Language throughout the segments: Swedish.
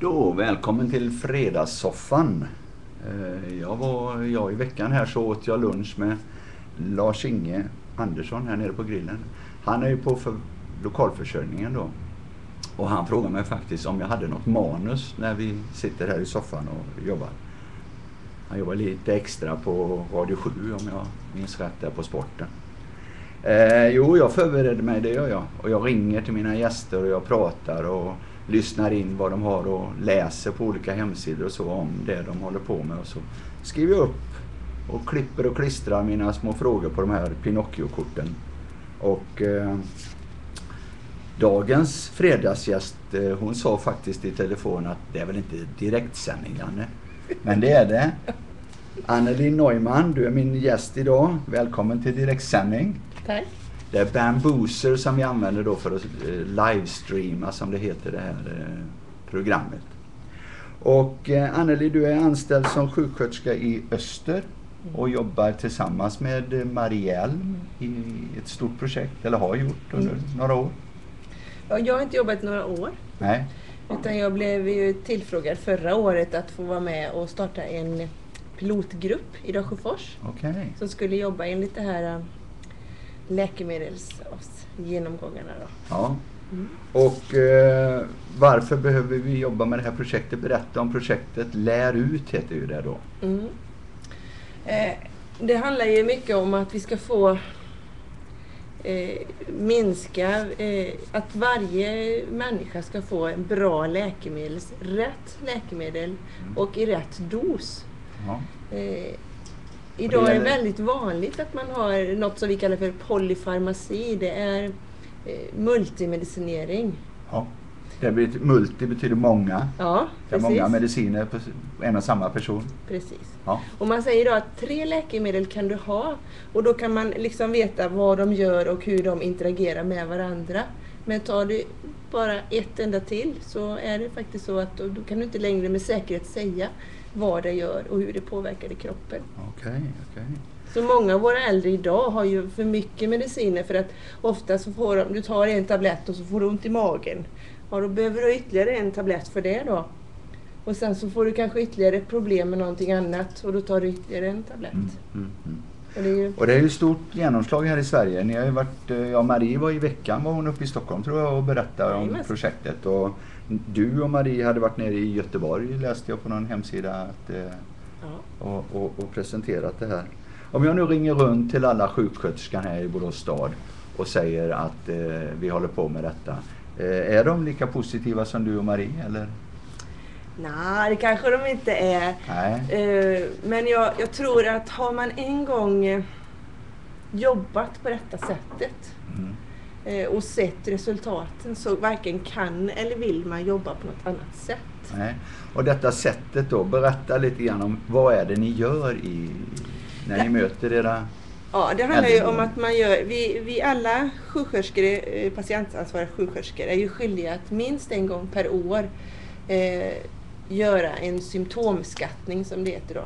Då, välkommen till Fredagssoffan. Eh, jag var, jag I veckan här så åt jag lunch med Lars-Inge Andersson här nere på grillen. Han är ju på för lokalförsörjningen då. Och han frågade mig faktiskt om jag hade något manus när vi sitter här i soffan och jobbar. Han jobbar lite extra på Radio 7 om jag minns rätt där på sporten. Eh, jo, jag förbereder mig, det gör jag. Och jag ringer till mina gäster och jag pratar och lyssnar in vad de har och läser på olika hemsidor och så om det de håller på med. Och så skriver jag upp och klipper och klistrar mina små frågor på de här Pinocchio-korten. Och eh, dagens fredagsgäst, eh, hon sa faktiskt i telefon att det är väl inte direktsändning, Janne? Men det är det. Anneli Neumann, du är min gäst idag. Välkommen till direktsändning. Tack. Det är Bambooser som vi använder då för att eh, livestreama, som det heter, det här eh, programmet. Och eh, Anneli, du är anställd som sjuksköterska i Öster och jobbar tillsammans med eh, Marielle i ett stort projekt, eller har gjort under Mm. några år. Ja, Jag har inte jobbat några år. Nej? Utan jag blev ju tillfrågad förra året att få vara med och starta en pilotgrupp i Dalsjöfors. Okej. Som skulle jobba enligt det här läkemedelsgenomgångarna. Då. Ja. Mm. Och eh, varför behöver vi jobba med det här projektet? Berätta om projektet Lär ut heter ju det då. Mm. Eh, det handlar ju mycket om att vi ska få eh, minska, eh, att varje människa ska få en bra läkemedel, rätt läkemedel och i rätt dos. Ja. Idag är det väldigt vanligt att man har något som vi kallar för polyfarmaci. Det är eh, multimedicinering. Ja. Det betyder, multi betyder många. Ja, Det är precis. många mediciner på en och samma person. precis. Ja. Och man säger då att tre läkemedel kan du ha och då kan man liksom veta vad de gör och hur de interagerar med varandra. Men tar du bara ett enda till så är det faktiskt så att då, då kan du inte längre med säkerhet säga vad det gör och hur det påverkar i kroppen. Okej, okej. Så många av våra äldre idag har ju för mycket mediciner för att ofta så får de, du tar en tablett och så får du ont i magen. Ja, då behöver du ytterligare en tablett för det då. Och sen så får du kanske ytterligare problem med någonting annat och då tar du ytterligare en tablett. Mm, mm, mm. Och det är ju, Och det är ju stort genomslag här i Sverige. Ni har ju varit, eh, ja Marie var i veckan var hon uppe i Stockholm tror jag och berättade om Jajamensan. projektet. Och du och Marie hade varit nere i Göteborg läste jag på någon hemsida att, eh, ja. och, och, och presenterat det här. Om jag nu ringer runt till alla sjuksköterskor här i Borås stad och säger att eh, vi håller på med detta. Eh, är de lika positiva som du och Marie eller? Nej, det kanske de inte är. Nej. Eh, Men jag, jag tror att har man en gång eh, jobbat på detta sättet Mm. eh, och sett resultaten så varken kan eller vill man jobba på något annat sätt. Nej. Och detta sättet då, berätta lite grann om vad är det ni gör i, när ni möter era... Ja, det handlar ju om att man gör, vi, vi alla sjuksköterskor, patientansvariga sjuksköterskor är ju skyldiga att minst en gång per år eh, göra en symptomskattning som det heter då.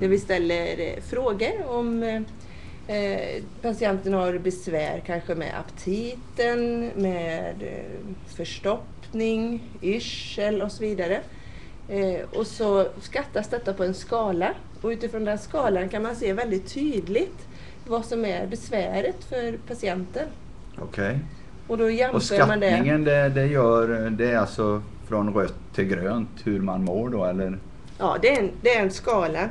Där vi ställer eh, frågor om eh, eh, patienten har besvär kanske med aptiten, med förstoppning, yrsel och så vidare. Och så skattas detta på en skala och utifrån den skalan kan man se väldigt tydligt vad som är besväret för patienten. Okej. Och då Och jämför man det. skattningen det, det gör, det är alltså från rött till grönt hur man mår då eller? Ja, det är en, det är en skala. Eh,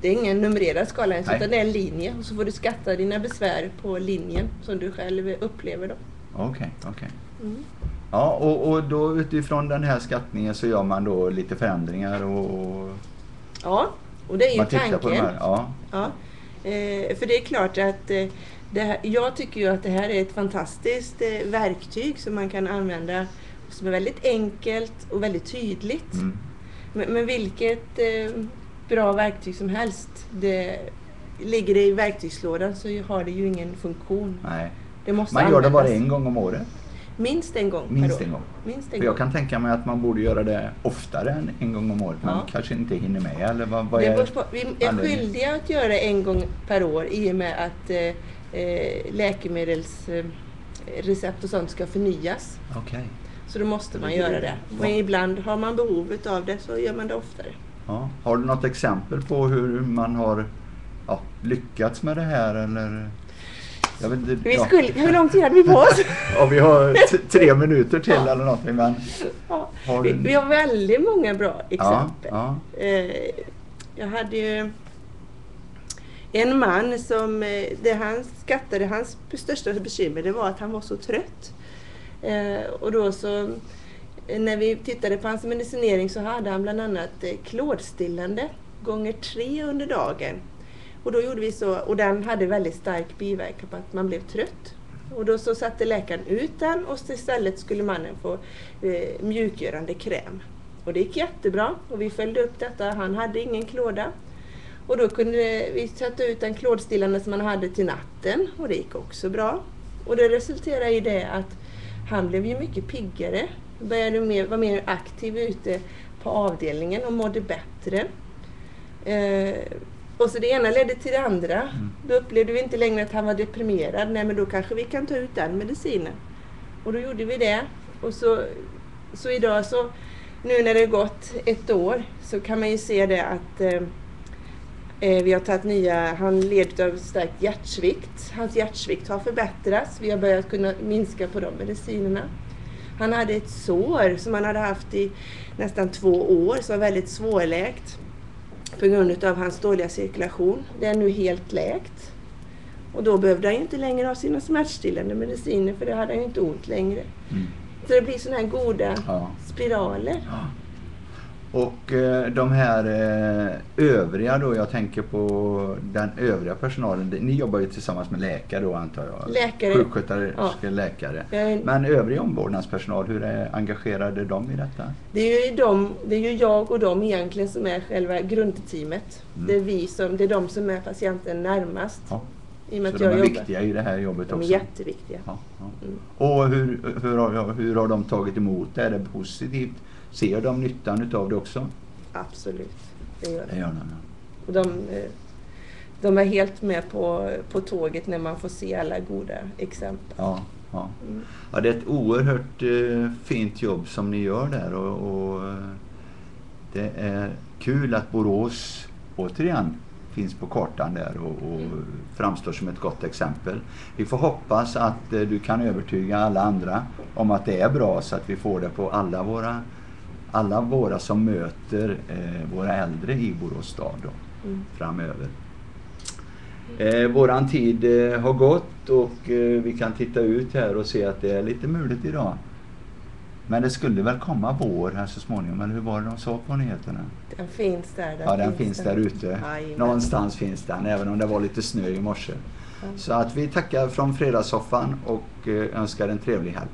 det är ingen numrerad skala ens, Nej. utan det är en linje. Och så får du skatta dina besvär på linjen som du själv upplever då. Okej, okej. Mm. Ja, och, och då utifrån den här skattningen så gör man då lite förändringar och, och Ja, och det är ju tanken. Ja. Ja, eh, för det är klart att eh, här, jag tycker ju att det här är ett fantastiskt eh, verktyg som man kan använda som är väldigt enkelt och väldigt tydligt. Mm. Men, men vilket eh, bra verktyg som helst, det, ligger det i verktygslådan så har det ju ingen funktion. Nej. Man gör det bara en gång om året. minst en gång Minst en gång. Minst en För jag kan tänka mig att man borde göra det oftare än en gång om året. Man Ja. kanske inte hinner med eller vad, vad är vi är skyldiga att göra det en gång per år i och med att eh, läkemedelsrecept eh, och sånt ska förnyas. Okej. Så då måste man göra det. Men Ja. ibland har man behov av det så gör man det oftare. Ja. Har du något exempel på hur man har ja, lyckats med det här eller? Inte, Vi ja. skulle, hur lång tid hade vi på oss? Ja, vi har tre minuter till eller någonting men Ja. har Vi, vi har väldigt många bra ja, exempel. ja, Eh, jag hade ju en man som, eh, det han skattade, hans största bekymmer det var att han var så trött. Eh, och då så, eh, när vi tittade på hans medicinering så hade han bland annat eh, klådstillande gånger tre under dagen. Och då gjorde vi så, och den hade väldigt stark biverkan på att man blev trött. Och då så satte läkaren ut den och istället skulle mannen få eh, mjukgörande kräm. Och det gick jättebra och vi följde upp detta. Han hade ingen klåda. Och då kunde vi sätta ut den klådstillande som han hade till natten och det gick också bra. Och det resulterade i det att han blev ju mycket piggare. Började mer, vara mer aktiv ute på avdelningen och mådde bättre. Eh, och så det ena ledde till det andra. Mm. Då upplevde vi inte längre att han var deprimerad. Nej men då kanske vi kan ta ut den medicinen. Och då gjorde vi det. Och så, så idag så, nu när det gått ett år, så kan man ju se det att eh, vi har tagit nya, han led av starkt hjärtsvikt. Hans hjärtsvikt har förbättrats. Vi har börjat kunna minska på de medicinerna. Han hade ett sår som han hade haft i nästan två år som var väldigt svårläkt på grund av hans dåliga cirkulation. Det är nu helt läkt. Och då behövde han ju inte längre ha sina smärtstillande mediciner för det hade han ju inte ont längre. Mm. Så det blir sådana här goda ja. spiraler. Och eh, de här eh, övriga då, jag tänker på den övriga personalen. Ni jobbar ju tillsammans med läkare då antar jag? Läkare. Sjuksköterskor, Ja. läkare. Men övrig omvårdnadspersonal, hur är engagerade de i detta? Det är, ju de, det är ju jag och de egentligen som är själva grundteamet. Mm. Det, är vi som, det är de som är patienten närmast. Ja. I och med Så att de jag är jobbar. viktiga i det här jobbet De är också? jätteviktiga. Ja, ja. Mm. Och hur, hur, har, hur har de tagit emot det? Är det positivt? Ser de nyttan utav det också? Absolut, det gör Det det. gör de. De, eh, de är helt med på, på tåget när man får se alla goda exempel. Ja, ja. Mm. ja, det är ett oerhört eh, fint jobb som ni gör där och, och eh, det är kul att Borås återigen finns på kartan där och, och framstår som ett gott exempel. Vi får hoppas att eh, du kan övertyga alla andra om att det är bra så att vi får det på alla våra, alla våra som möter eh, våra äldre i Borås stad då, Mm. framöver. Eh, våran tid eh, har gått och eh, vi kan titta ut här och se att det är lite mulet idag. Men det skulle väl komma vår här så småningom, eller hur var det de sa på nyheterna? Den finns där. Ja, den finns där ute. Någonstans finns den, även om det var lite snö i morse. Så att vi tackar från Fredagssoffan och eh, önskar en trevlig helg.